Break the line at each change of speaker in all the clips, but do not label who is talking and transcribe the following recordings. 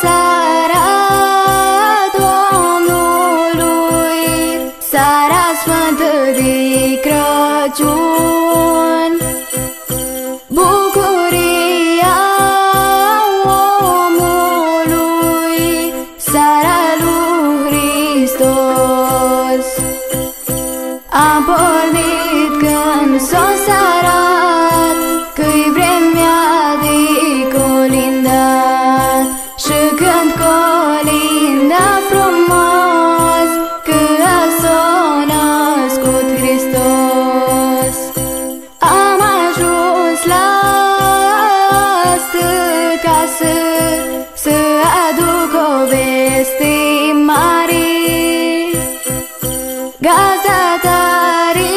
sara Domnului, sara sfântă de Crăciun. Bucuria omului, sara lui Hristos. Am pornit când s frumos Că s-a născut Hristos. Am ajuns la stâca să Să aduc o veste mare. Gazda tare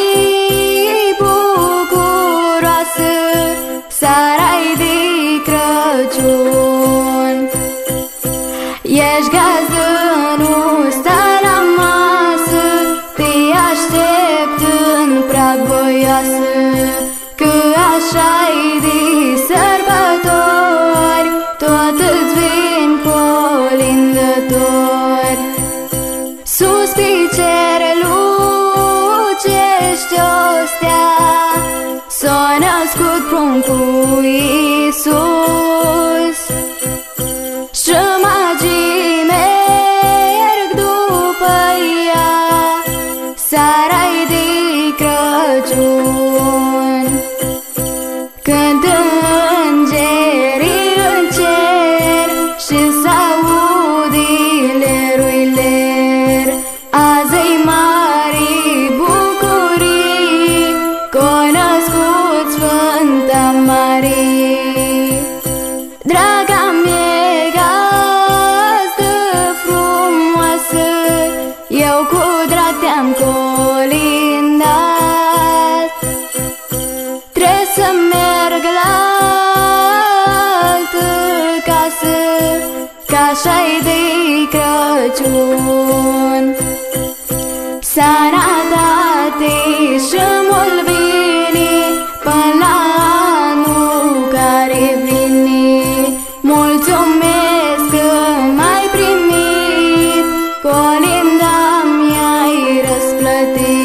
bucuroasă Sarai de Crăciun. Ești gazdă voioasă Că așa-i de sărbători. Tot îți vin colindători. Sus pe cer lucește o stea S-a născut pruncul Iisus. Și magii merg după ea Eu cu drag te-am așa-i de Crăciun. Sănătate și mult bine Până la anul care vine. Mulțumesc că m-ai primit Colinda mi-ai răsplătit.